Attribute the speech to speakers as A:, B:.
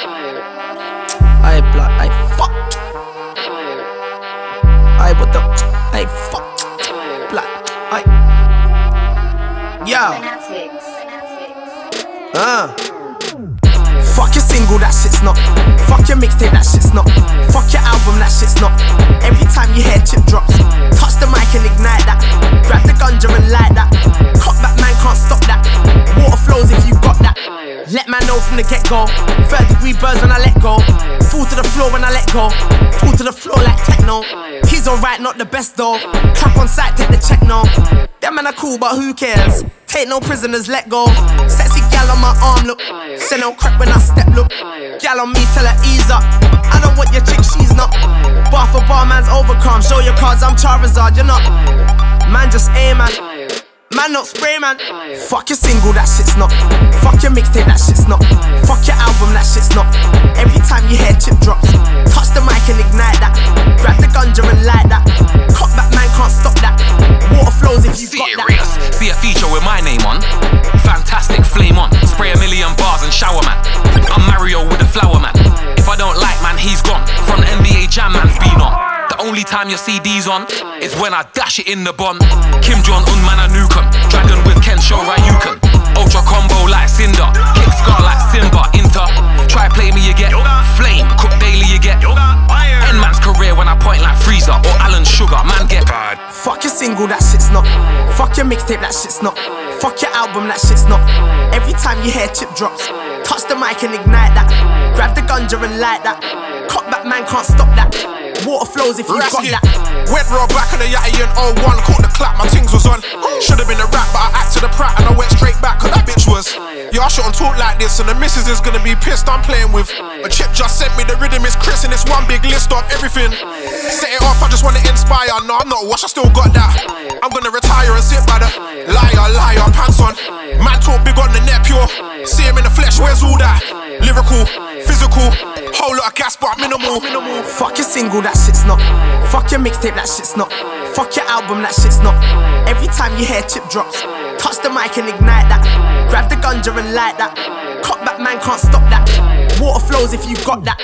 A: I blood, I fuck. I what the? I fuck. Black, I. Yo. Uh. Fuck your single, that shit's not. Fuck your mixtape, that shit's not. Fuck your album, that shit's not. Every the get go. Third degree birds when I let go. Fall to the floor when I let go. Fall to the floor like techno. He's alright, not the best though. Clap on sight, take the check no. Them man are cool, but who cares? Take no prisoners, let go. Sexy gal on my arm, look. Send no crap when I step, look. Gal on me, tell her ease up. I don't want your chick, she's not. Bar for bar, man's overcome. Show your cards, I'm Charizard, you're not. Man, just aim, man. Man, not spray, man. Fuck your single, that shit's not. Fuck your mixtape, that shit's not. Fuck your album, that shit's not. Every time you hear chip drops, touch the mic and ignite that. Grab the ganja and light that. Cut back, man, can't stop that. Water flows if you got that.
B: See a feature with my name on. Fantastic, flame on. Spray a million bars and shower man. I'm Mario with a flower man. If I don't like man, he's gone. From the NBA Jam man's been on. The only time your CD's on is when I dash it in the bun. Kim Jong Un man a nuke 'em. Dragon with Ken Shoryuken. Ultra combo like Cinder. Kick scar like Simba. Inter. Try play me you get flame. Cook daily you get. End man's career when I point like Frieza or Alan Sugar. Man get bad.
A: Fuck your single, that shit's not. Fuck your mixtape, that shit's not. Fuck your album, that shit's not. Every time you hear chip drops, touch the mic and ignite that. Grab the ganja and light that. Cut back, man, can't stop that. Water flows if you got that.
C: Went raw back in the yatty in 01, caught the clap, my things was on. Oh. Should've been a rap, but I acted a prat and I went straight back, cause that bitch was. Yeah, I shouldn't talk like this, and the missus is gonna be pissed I'm playing with. A chip just sent me the rhythm, is Chris, and it's one big list of everything. Set it off, I just wanna inspire. No, I'm not wash, I still got that. I'm gonna retire and sit by the liar, liar, pants on. Man talk big on the net, pure. See him in the flesh, where's all that? Lyrical, physical, whole lot of gas, but minimal.
A: Fuck your single, that shit's not. Fuck your mixtape, that shit's not. Fuck your album, that shit's not. Every time you hear chip drops, touch the mic and ignite that. Grab the ganja and light that. Cut back, man, can't stop that. Water flows if you got that.